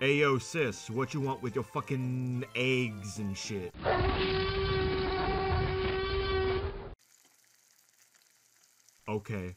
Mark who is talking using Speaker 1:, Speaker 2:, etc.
Speaker 1: Ayo, sis, what you want with your fucking eggs and shit? Okay.